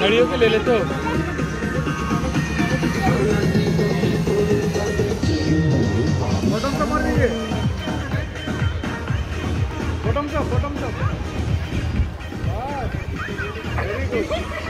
गाड़ियों के ले लेते हो? बॉटम से मार दीजिए। बॉटम से बॉटम से वेरी गुड